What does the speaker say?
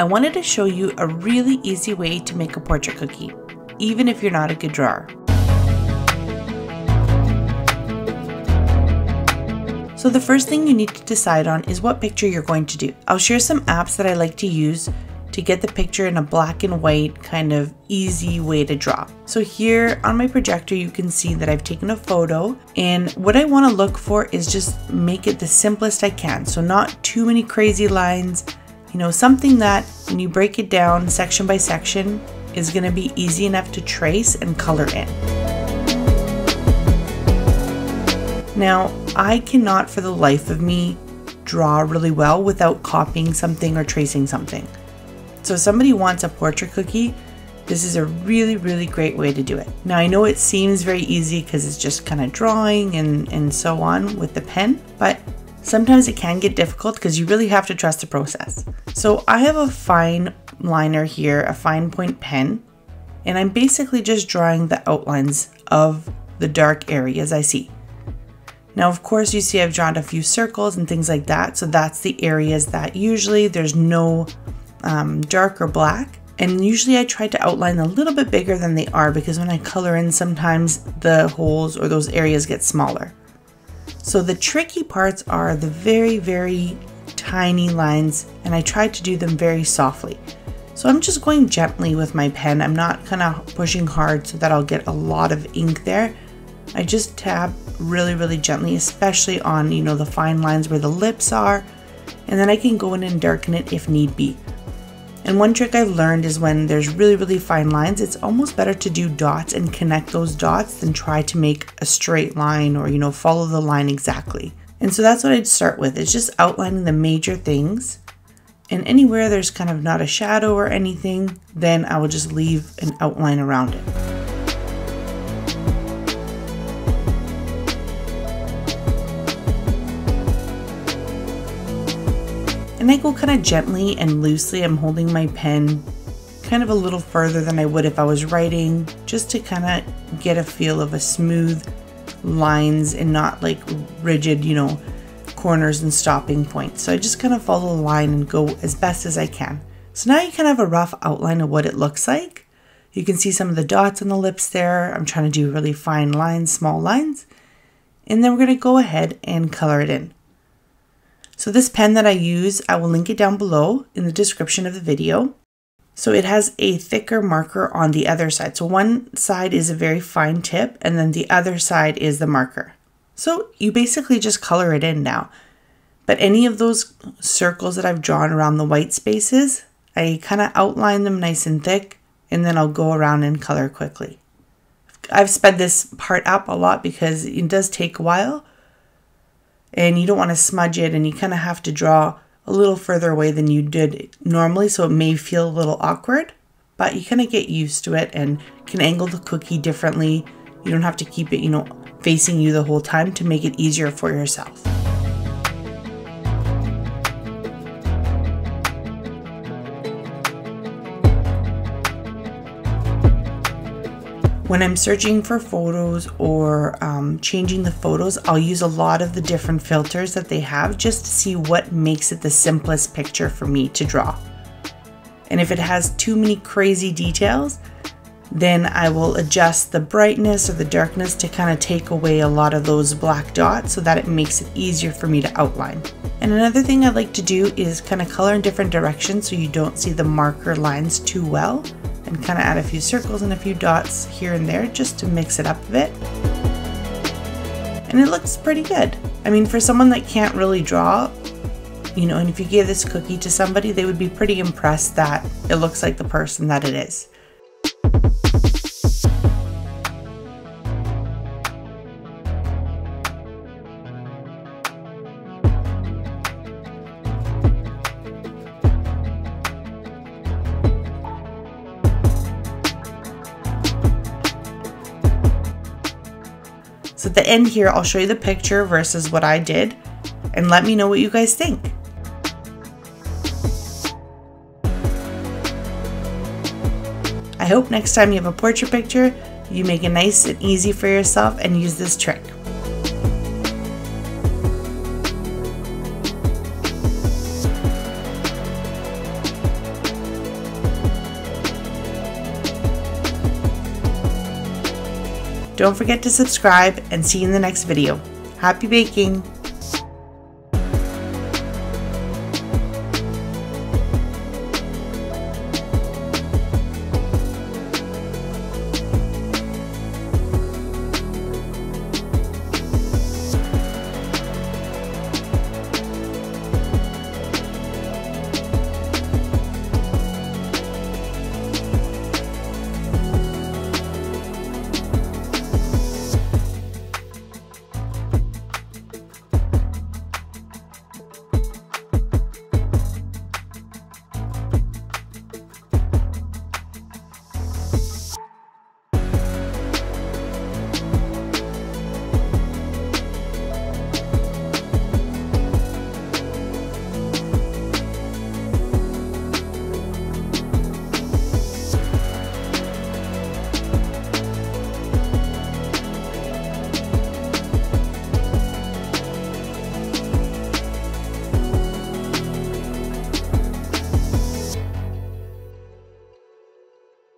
I wanted to show you a really easy way to make a portrait cookie, even if you're not a good drawer. So the first thing you need to decide on is what picture you're going to do. I'll share some apps that I like to use to get the picture in a black and white kind of easy way to draw. So here on my projector you can see that I've taken a photo and what I want to look for is just make it the simplest I can. So not too many crazy lines, you know, something that when you break it down section by section is going to be easy enough to trace and color in. Now, I cannot for the life of me draw really well without copying something or tracing something. So if somebody wants a portrait cookie, this is a really, really great way to do it. Now I know it seems very easy because it's just kind of drawing and, and so on with the pen, but sometimes it can get difficult because you really have to trust the process. So I have a fine liner here, a fine point pen, and I'm basically just drawing the outlines of the dark areas I see. Now, of course, you see I've drawn a few circles and things like that. So that's the areas that usually there's no um, dark or black. And usually I try to outline a little bit bigger than they are because when I color in, sometimes the holes or those areas get smaller. So the tricky parts are the very, very tiny lines and I try to do them very softly. So I'm just going gently with my pen. I'm not kind of pushing hard so that I'll get a lot of ink there. I just tap really, really gently, especially on, you know, the fine lines where the lips are. And then I can go in and darken it if need be. And one trick I've learned is when there's really, really fine lines, it's almost better to do dots and connect those dots than try to make a straight line or, you know, follow the line exactly. And so that's what I'd start with, It's just outlining the major things. And anywhere there's kind of not a shadow or anything, then I will just leave an outline around it. And I go kind of gently and loosely. I'm holding my pen kind of a little further than I would if I was writing, just to kind of get a feel of a smooth lines and not like rigid, you know, corners and stopping points. So I just kind of follow the line and go as best as I can. So now you kind of have a rough outline of what it looks like. You can see some of the dots on the lips there. I'm trying to do really fine lines, small lines. And then we're going to go ahead and color it in. So this pen that I use, I will link it down below in the description of the video. So it has a thicker marker on the other side. So one side is a very fine tip and then the other side is the marker. So you basically just color it in now. But any of those circles that I've drawn around the white spaces, I kind of outline them nice and thick and then I'll go around and color quickly. I've sped this part up a lot because it does take a while, and you don't want to smudge it and you kind of have to draw a little further away than you did normally so it may feel a little awkward but you kind of get used to it and can angle the cookie differently. You don't have to keep it you know facing you the whole time to make it easier for yourself When I'm searching for photos or um, changing the photos, I'll use a lot of the different filters that they have just to see what makes it the simplest picture for me to draw. And if it has too many crazy details, then I will adjust the brightness or the darkness to kind of take away a lot of those black dots so that it makes it easier for me to outline. And another thing I like to do is kind of color in different directions so you don't see the marker lines too well and kind of add a few circles and a few dots here and there just to mix it up a bit. And it looks pretty good. I mean, for someone that can't really draw, you know, and if you gave this cookie to somebody, they would be pretty impressed that it looks like the person that it is. So at the end here, I'll show you the picture versus what I did and let me know what you guys think. I hope next time you have a portrait picture, you make it nice and easy for yourself and use this trick. Don't forget to subscribe and see you in the next video. Happy baking!